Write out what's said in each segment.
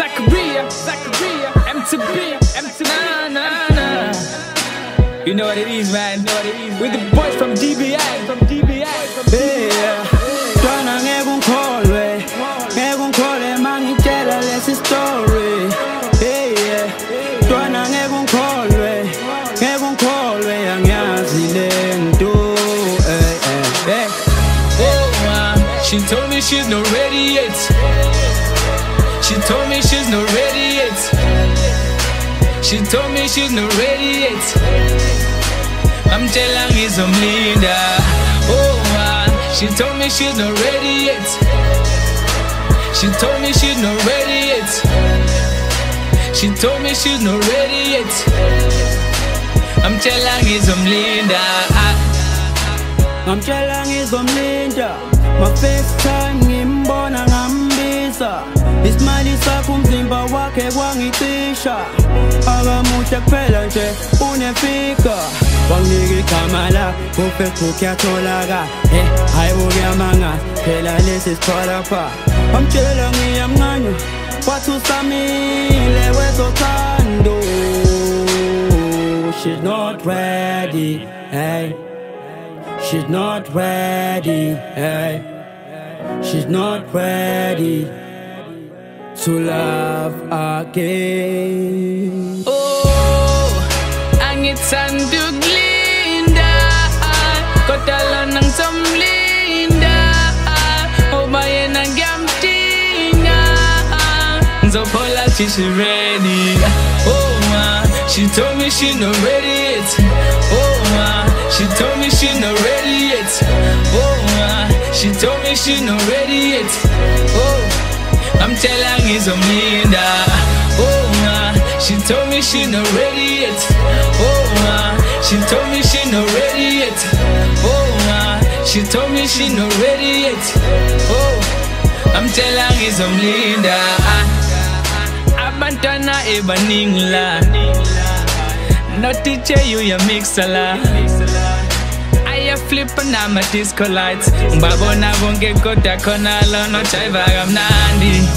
Zachariah, Zachariah, MTB, MTB, nah, nah, nah. You know what it is, man. You know what it is. With the boys from DBI, from DBI, from DBI. Yeah. Twana ngeke ungikholwe ngeke ungikholwe mangitshela lesi story hey yeah Twana ngeke ungikholwe ngeke ungikholwe angiyazi lento hey hey hey Oh, she told me she's not ready yet. She told me she's not ready yet. She told me she's not ready yet. I'm telling you some Linda. Oh, uh, she told me she's not ready yet. She told me she's not ready yet. She told me she's not ready yet. I'm telling you some Linda. ngamtshela ngizomlinda my first time wakhe kwangicisha akamuhle kuphela nje unefika wanginika igama la kufacebook yatholaka he hayi ukuyamanga phela lesi sithola pha wamtshela ngiyamncanywa wathi usamile wezothando she's not ready hey She's not ready, hey. She's not ready to love again. Oh, angithanda ukulinda kodwa lona ngizomlinda oh, ngoba yena ngiyamdinga ngizophola till she ready. Oh ma she told me she not ready yet. Oh ma she told me she not ready yet. Oh ma she told me she not ready yet. Oh I'm telling ngizomlinda Oh ma, she told me she not ready yet. Oh ma, she told me she not ready yet. Oh ma, she told me she not ready yet. Oh, I'm telling ngizomlinda Abantwana ebaningi la No DJ uyamixer la ayaflipa nama-disco lights ngibabona bonke kodwa khona lona jiva kamnandi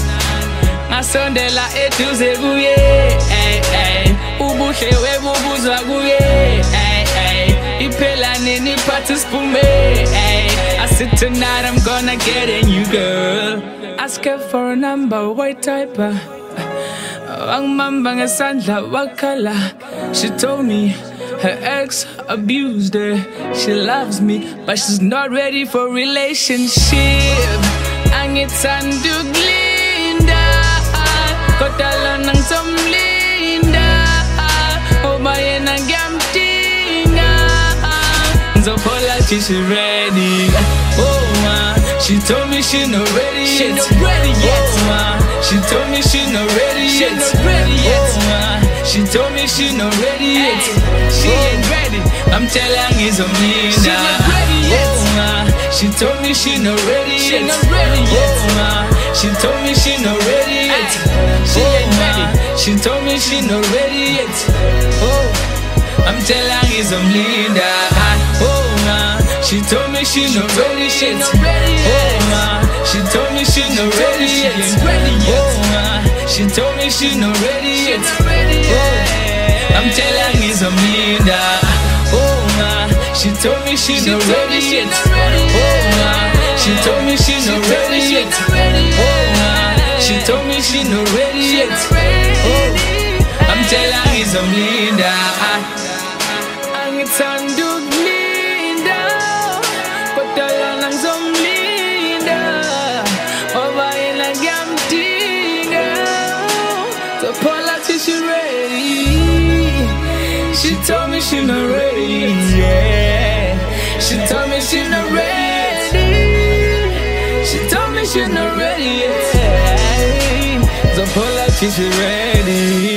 ngasondela eduze kuye ey, eh, ey. Eh. ubuhle webubuzwa kuye ey, eh, ey. iphela nini phathi siphume ey. I said tonight I'm gonna get a new girl ask her for a number white typer wangibamba ngesandla wakhala she told me her ex abused her. She loves me but she's not ready for relationship. Angithanda ukulinda kodwa lona ngizomlinda ngoba oh, yena ngiyamdinga ngizophola till she ready. Oh ma. She told me she not ready She not ready yet. oh ma. She told me she not ready She not ready yet. Oh she told me she not ready yet She Oh, ain't ready. I'm telling you some She not ready yet. Oh ma, she told me she not ready yet. She not ready yet. Oh ma, she told me she not ready yet. She oh, ain't ready. She told me she not ready yet. Oh, I'm telling you some Linda. Oh ma, she told me she not ready she yet. not ready yet. Oh ma, she told me she not ready she yet. ain't ready yet. Oh ma, she told me she not ready yet. Oh. I'm telling you Linda. Oh ma, she told me she, not ready she yet. Oh ma, she told me she not ready she yet. Oh ma, she told me she not ready yet. Oh, I'm telling you some She not ready, yeah. She told me she not ready. She told me she not ready, yeah. So Paula till she ready.